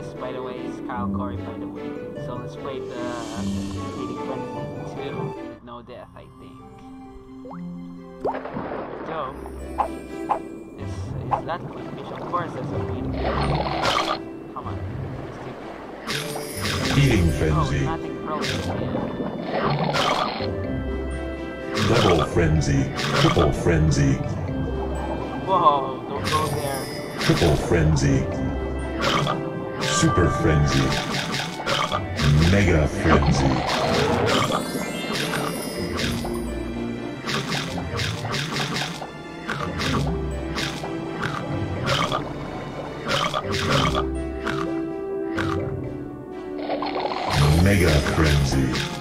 guys, by the way, it's Kyle Cory, by the way. So let's play the Feeding Frenzy 2. No death, I think. Let's go. Is, is that quick mission? Of course, that's a feeding Come on. Let's do Feeding Oh, frenzy. nothing frozen yet. Double frenzy. Triple frenzy. Whoa, don't go there. Triple frenzy. Super frenzy. Mega frenzy. Mega frenzy.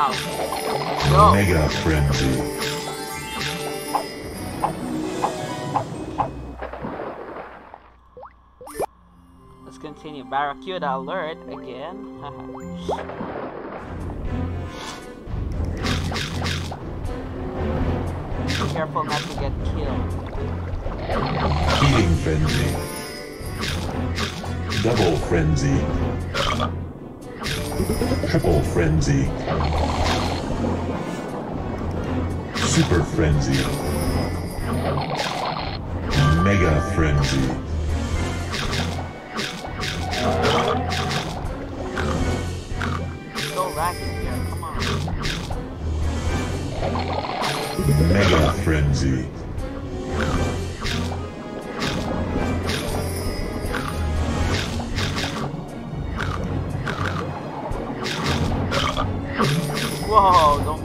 Now, let's go. Mega frenzy. Let's continue. Barracuda alert again. Be careful not to get killed. Feeding frenzy. Double frenzy. Triple frenzy. Super frenzy. Mega frenzy. So ragged here. Come on. Mega frenzy. Whoa, don't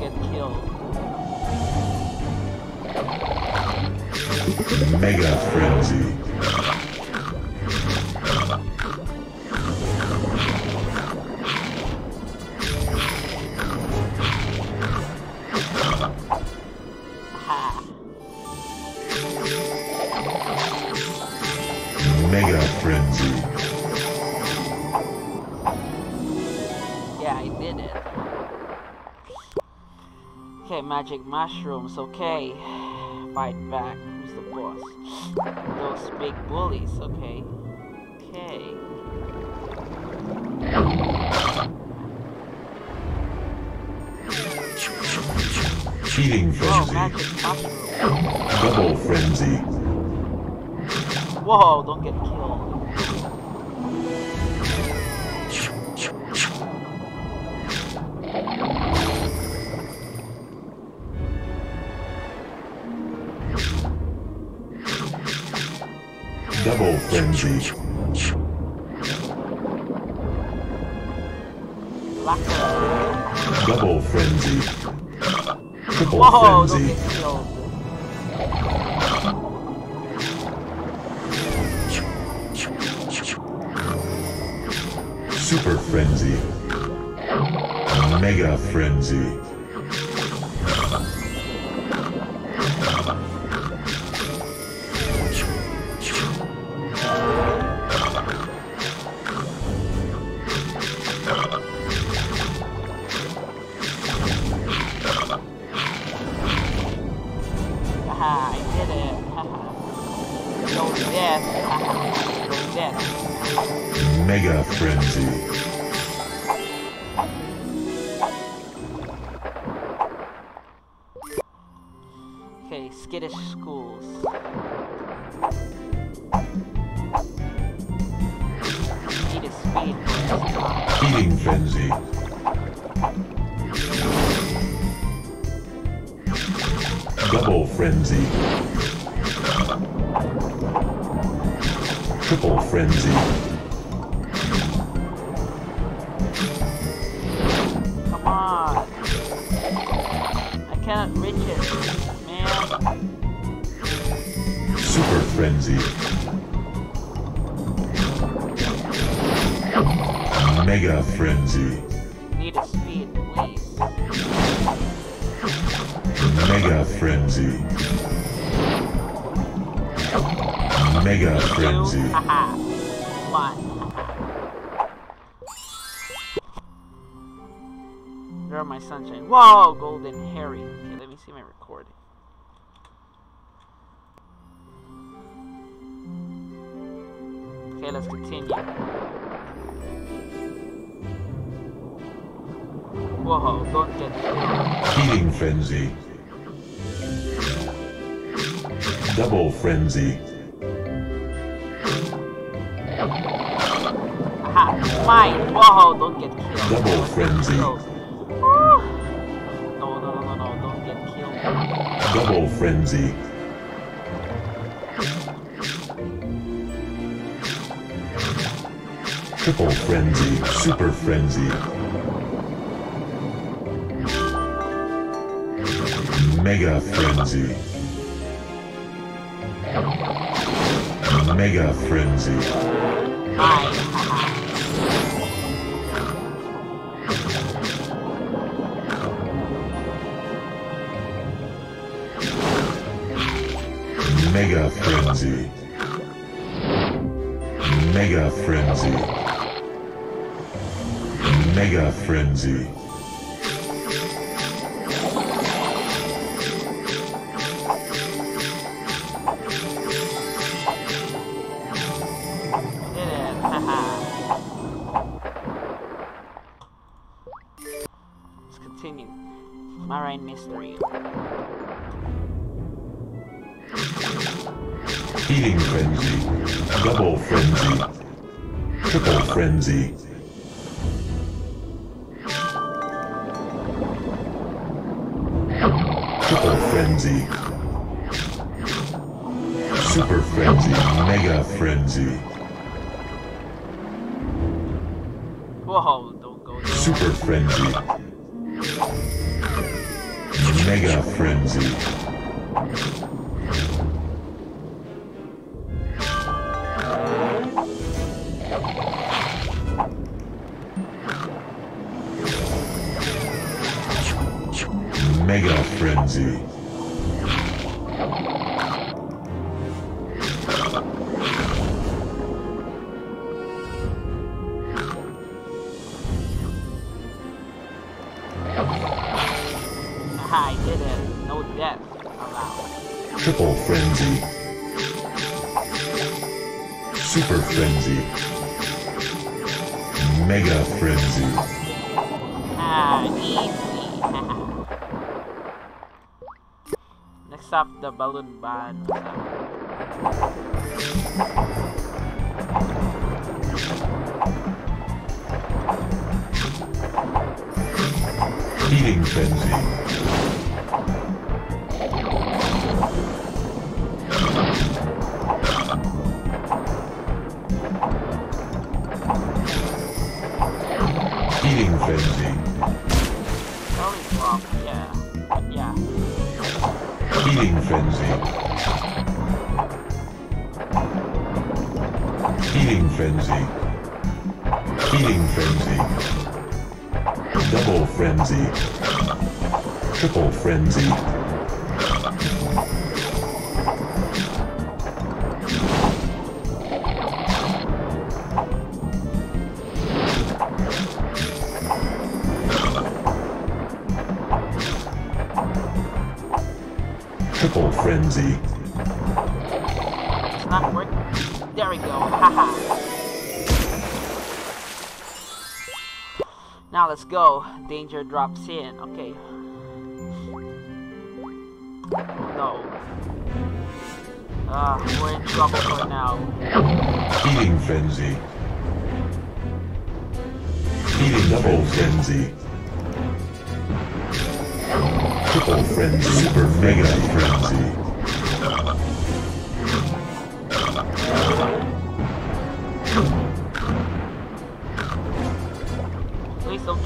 frenzy. Mega frenzy. Yeah, I did it. Okay, magic mushrooms, okay. Fight back. Who's the boss? Those big bullies, okay. Okay. Cheating Oh, frenzy. mushroom. Double frenzy. Whoa, don't get killed. Double frenzy. Double frenzy. Triple Whoa, frenzy. Super frenzy. Mega frenzy. Mega frenzy. Okay, skittish schools. Need a speed. Feeding frenzy. Double frenzy. Triple frenzy. Come on. I can't reach it, man. Super frenzy. Mega frenzy. Need a speed, please. Mega frenzy. Mega frenzy. One. Haha. my sunshine. Whoa, Golden Harry. Okay, let me see my recording. Okay, let's continue. Whoa, don't get Feeding frenzy. Double frenzy. Mine. Whoa, don't get killed. Double frenzy. No, no, no, no, no, don't get killed. Double frenzy. Triple frenzy. Super frenzy. Mega frenzy. Mega frenzy. Frenzy. Mega frenzy. Mega frenzy. Let's continue. Marine mystery. Feeding frenzy. Double frenzy. Triple frenzy. Triple frenzy. Super frenzy. Mega frenzy. Whoa, don't go there. Super frenzy. Mega frenzy. Mega frenzy. I did it. No death allowed. Triple frenzy. Super frenzy. Mega frenzy. Ah, easy. Haha. Up, the balloon ban. Feeding frenzy. Feeding frenzy. Lollipop, yeah. Yeah. Feeding frenzy. Feeding frenzy. Feeding frenzy. Double frenzy. Triple frenzy. It's not working. There we go. Haha. now let's go. Danger drops in. Okay. No. Ah, we're in trouble for now. Eating frenzy. Eating double frenzy. Triple frenzy. Super mega frenzy.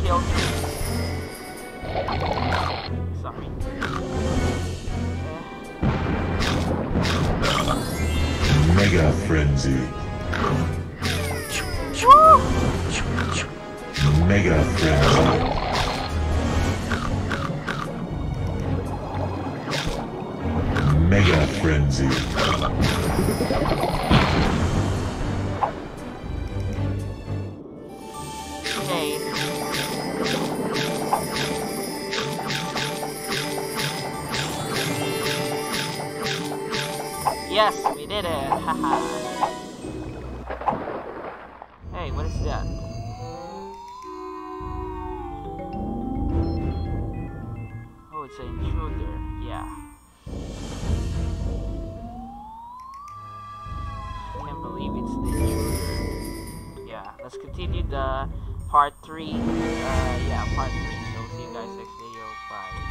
Me. Sorry. Mega frenzy. Mega frenzy. Mega frenzy. Yes, we did it! Haha. hey, what is that? Oh, it's an intruder. Yeah. I can't believe it's the intruder. Yeah, let's continue the part 3. Uh, yeah, part 3. So, see you guys next video. Bye.